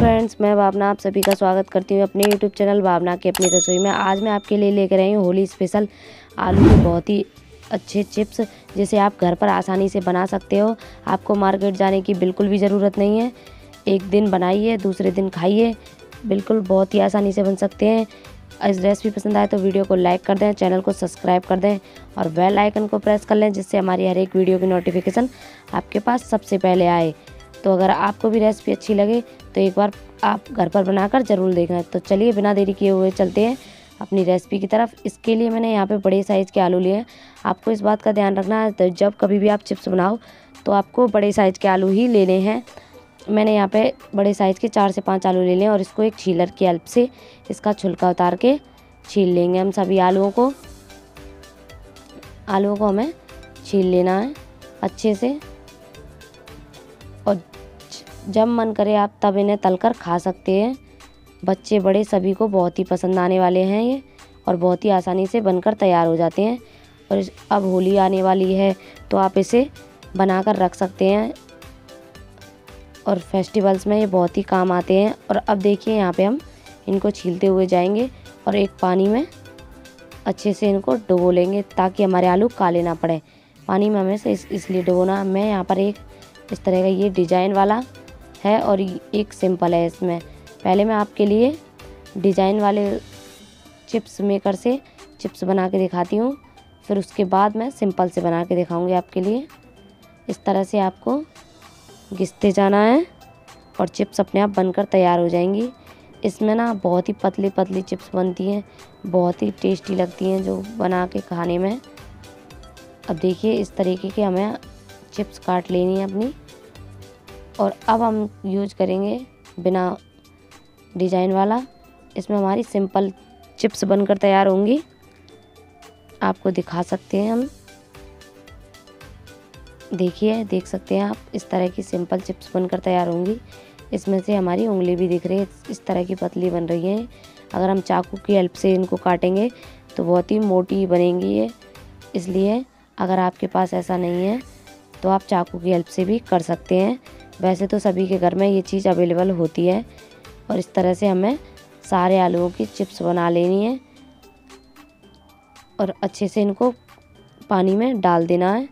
Friends मैं भावना आप सभी का स्वागत करती हूँ अपने यूट्यूब चैनल भावना की अपनी रसोई में। आज मैं आपके लिए लेकर आई हूँ होली स्पेशल आलू के बहुत ही अच्छे चिप्स जिसे आप घर पर आसानी से बना सकते हो। आपको मार्केट जाने की बिल्कुल भी ज़रूरत नहीं है। एक दिन बनाइए, दूसरे दिन खाइए। बिल्कुल बहुत ही आसानी से बन सकते हैं। इस रेसिपी पसंद आए तो वीडियो को लाइक कर दें चैनल को सब्सक्राइब कर दें और बेल आइकन को प्रेस कर लें, जिससे हमारी हर एक वीडियो की नोटिफिकेशन आपके पास सबसे पहले आए। तो अगर आपको भी रेसिपी अच्छी लगे तो एक बार आप घर पर बनाकर ज़रूर देखना। तो चलिए, बिना देरी किए हुए चलते हैं अपनी रेसिपी की तरफ़। इसके लिए मैंने यहाँ पे बड़े साइज़ के आलू लिए हैं। आपको इस बात का ध्यान रखना है तो जब कभी भी आप चिप्स बनाओ तो आपको बड़े साइज़ के आलू ही लेने हैं। मैंने यहाँ पे बड़े साइज़ के चार से पाँच आलू ले लें और इसको एक छीलर की हेल्प से इसका छुलका उतार के छील लेंगे हम सभी आलूओं को। आलूओं को हमें छील लेना है, अच्छे से। जब मन करे आप तब इन्हें तलकर खा सकते हैं। बच्चे बड़े सभी को बहुत ही पसंद आने वाले हैं ये और बहुत ही आसानी से बनकर तैयार हो जाते हैं। और अब होली आने वाली है तो आप इसे बनाकर रख सकते हैं। और फेस्टिवल्स में ये बहुत ही काम आते हैं। और अब देखिए यहाँ पे हम इनको छीलते हुए जाएँगे और एक पानी में अच्छे से इनको डुबो लेंगे ताकि हमारे आलू काले ना पड़े। पानी में हमें इस, इसलिए डुबोना मैं यहाँ पर एक इस तरह का ये डिज़ाइन वाला है और एक सिंपल है इसमें। पहले मैं आपके लिए डिज़ाइन वाले चिप्स मेकर से चिप्स बना के दिखाती हूँ। फिर उसके बाद मैं सिंपल से बना के दिखाऊँगी आपके लिए। इस तरह से आपको घिसते जाना है और चिप्स अपने आप बनकर तैयार हो जाएँगी। इसमें ना बहुत ही पतली पतली चिप्स बनती हैं, बहुत ही टेस्टी लगती हैं जो बना के खाने में। अब देखिए इस तरीके के हमें चिप्स काट लेनी है अपनी। और अब हम यूज़ करेंगे बिना डिज़ाइन वाला। इसमें हमारी सिंपल चिप्स बनकर तैयार होंगी। आपको दिखा सकते हैं हम। देखिए, देख सकते हैं आप, इस तरह की सिंपल चिप्स बनकर तैयार होंगी। इसमें से हमारी उंगली भी दिख रही है, इस तरह की पतली बन रही है। अगर हम चाकू की हेल्प से इनको काटेंगे तो बहुत ही मोटी बनेंगी ये। इसलिए अगर आपके पास ऐसा नहीं है तो आप चाकू की हेल्प से भी कर सकते हैं। वैसे तो सभी के घर में ये चीज़ अवेलेबल होती है और इस तरह से हमें सारे आलूओं की चिप्स बना लेनी है और अच्छे से इनको पानी में डाल देना है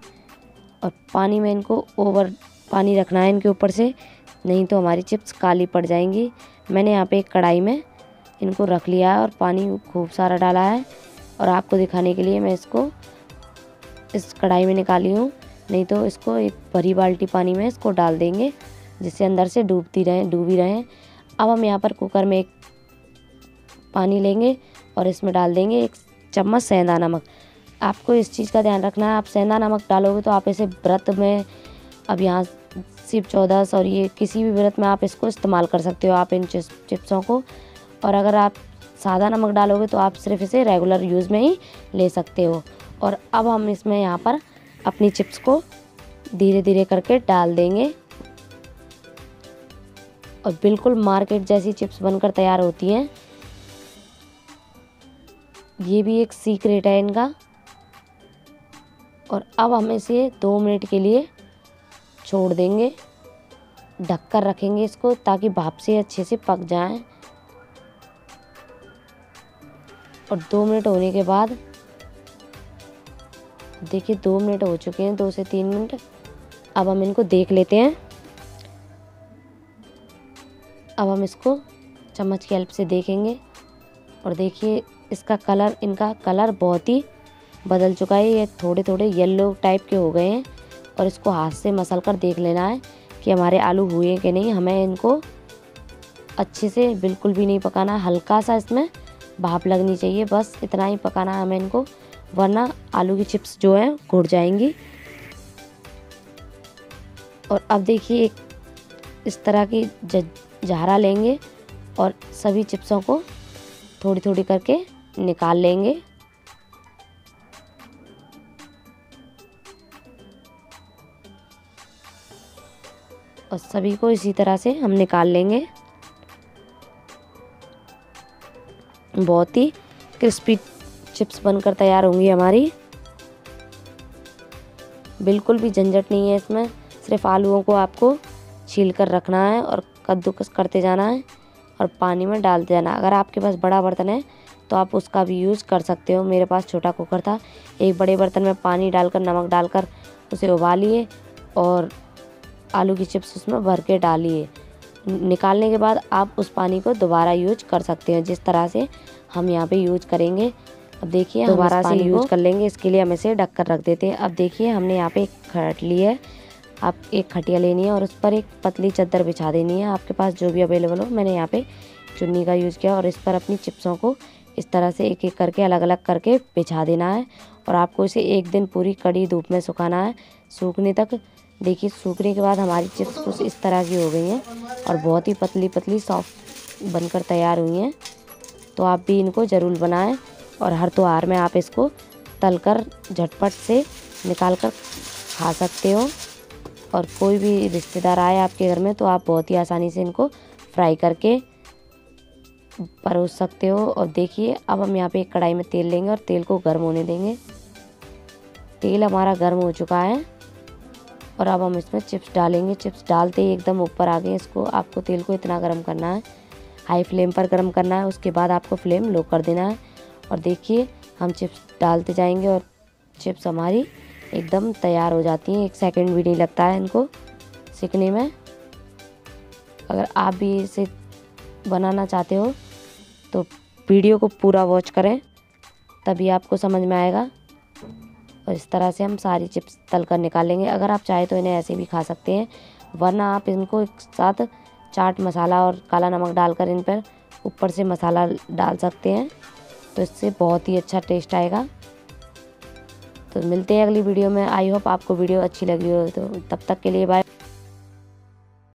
और पानी में इनको ओवर पानी रखना है इनके ऊपर से, नहीं तो हमारी चिप्स काली पड़ जाएँगी। मैंने यहाँ पे एक कढ़ाई में इनको रख लिया है और पानी खूब सारा डाला है और आपको दिखाने के लिए मैं इसको इस कढ़ाई में निकाली हूँ। नहीं तो इसको एक भरी बाल्टी पानी में इसको डाल देंगे, जिससे अंदर से डूबती रहें, डूबी रहें। अब हम यहाँ पर कुकर में एक पानी लेंगे और इसमें डाल देंगे एक चम्मच सेंधा नमक। आपको इस चीज़ का ध्यान रखना है, आप सेंधा नमक डालोगे तो आप इसे व्रत में, अब यहाँ शिव चौदस और ये किसी भी व्रत में आप इसको इस्तेमाल कर सकते हो, आप इन चिप्सों को। और अगर आप सादा नमक डालोगे तो आप सिर्फ़ इसे रेगुलर यूज़ में ही ले सकते हो। और अब हम इसमें यहाँ पर अपनी चिप्स को धीरे धीरे करके डाल देंगे। और बिल्कुल मार्केट जैसी चिप्स बनकर तैयार होती हैं। ये भी एक सीक्रेट है इनका। और अब हम इसे दो मिनट के लिए छोड़ देंगे। ढककर रखेंगे इसको ताकि भाप से अच्छे से पक जाए। और दो मिनट होने के बाद देखिए, दो मिनट हो चुके हैं, दो से तीन मिनट। अब हम इनको देख लेते हैं। अब हम इसको चम्मच की हेल्प से देखेंगे। और देखिए, इसका कलर, इनका कलर बहुत ही बदल चुका है। ये थोड़े थोड़े येलो टाइप के हो गए हैं। और इसको हाथ से मसल कर देख लेना है कि हमारे आलू हुए कि नहीं। हमें इनको अच्छे से बिल्कुल भी नहीं पकाना। हल्का सा इसमें भाप लगनी चाहिए। बस इतना ही पकाना है हमें इनको। वरना आलू की चिप्स जो हैं घुट जाएँगी। और अब देखिए एक इस तरह की जहरा लेंगे और सभी चिप्सों को थोड़ी थोड़ी करके निकाल लेंगे। और सभी को इसी तरह से हम निकाल लेंगे। बहुत ही क्रिस्पी चिप्स बनकर तैयार होंगी हमारी। बिल्कुल भी झंझट नहीं है इसमें। सिर्फ़ आलूओं को आपको छील कर रखना है और कद्दूकस करते जाना है और पानी में डालते जाना अगर आपके पास बड़ा बर्तन है तो आप उसका भी यूज़ कर सकते हो। मेरे पास छोटा कुकर था। एक बड़े बर्तन में पानी डालकर, नमक डालकर उसे उबालिए और आलू की चिप्स उसमें भर के डालिए। निकालने के बाद आप उस पानी को दोबारा यूज़ कर सकते हैं, जिस तरह से हम यहाँ पे यूज़ करेंगे। अब देखिए दोबारा से यूज़ कर लेंगे इसके लिए हम इसे ढक कर रख देते हैं। अब देखिए हमने यहाँ पे एक खट ली है। आप एक खटिया लेनी है और उस पर एक पतली चादर बिछा देनी है। आपके पास जो भी अवेलेबल हो मैंने यहाँ पे चुन्नी का यूज़ किया और इस पर अपनी चिप्सों को इस तरह से एक एक करके अलग अलग करके बिछा देना है। और आपको इसे एक दिन पूरी कड़ी धूप में सुखाना है। सूखने तक देखिए सूखने के बाद हमारी चिप्स कुछ इस तरह की हो गई हैं और बहुत ही पतली पतली सॉफ्ट बनकर तैयार हुई हैं। तो आप भी इनको ज़रूर बनाएँ। और हर त्यौहार में आप इसको तलकर झटपट से निकाल कर खा सकते हो। और कोई भी रिश्तेदार आए आपके घर में तो आप बहुत ही आसानी से इनको फ्राई करके परोस सकते हो। और देखिए, अब हम यहाँ पे एक कढ़ाई में तेल लेंगे और तेल को गर्म होने देंगे। तेल हमारा गर्म हो चुका है और अब हम इसमें चिप्स डालेंगे। चिप्स डालते ही एकदम ऊपर आ गए इसको। आपको तेल को इतना गर्म करना है, हाई फ्लेम पर गर्म करना है, उसके बाद आपको फ्लेम लो कर देना है। और देखिए, हम चिप्स डालते जाएँगे और चिप्स हमारी एकदम तैयार हो जाती हैं। एक सेकंड भी नहीं लगता है इनको सीखने में। अगर आप भी इसे बनाना चाहते हो तो वीडियो को पूरा वॉच करें, तभी आपको समझ में आएगा। और इस तरह से हम सारी चिप्स तल कर निकालेंगे। अगर आप चाहे तो इन्हें ऐसे भी खा सकते हैं, वरना आप इनको एक साथ चाट मसाला और काला नमक डालकर इन पर ऊपर से मसाला डाल सकते हैं। तो इससे बहुत ही अच्छा टेस्ट आएगा। तो मिलते हैं अगली वीडियो में। आई होप आपको वीडियो अच्छी लगी हो। तो तब तक के लिए बाय